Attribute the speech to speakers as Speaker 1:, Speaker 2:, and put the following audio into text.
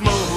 Speaker 1: smoke.